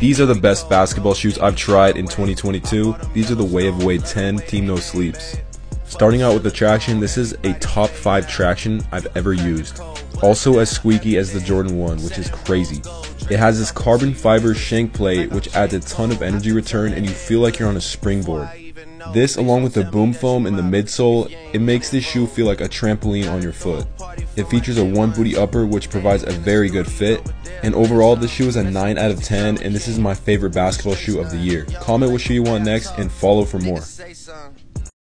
These are the best basketball shoes I've tried in 2022. These are the Way of Wade 10 Team No Sleeps. Starting out with the traction, this is a top 5 traction I've ever used. Also as squeaky as the Jordan 1, which is crazy. It has this carbon fiber shank plate which adds a ton of energy return and you feel like you're on a springboard. This along with the boom foam in the midsole, it makes this shoe feel like a trampoline on your foot. It features a one booty upper which provides a very good fit, and overall this shoe is a 9 out of 10 and this is my favorite basketball shoe of the year. Comment what shoe you want next and follow for more.